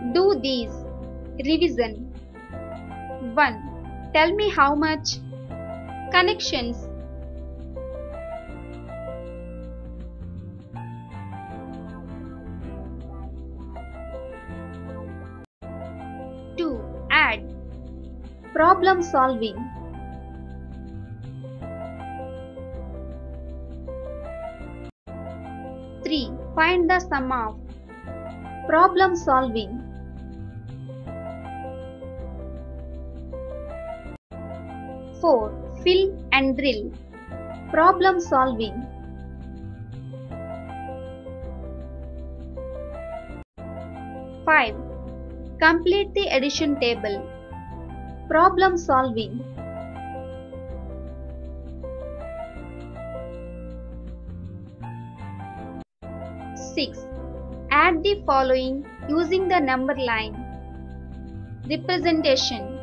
Do these. Revision 1. Tell me how much. Connections. Two. Add. Problem solving. Three. Find the sum of. Problem solving. 4. Fill and drill. Problem solving. 5. Complete the addition table. Problem solving. 6. Add the following using the number line. Representation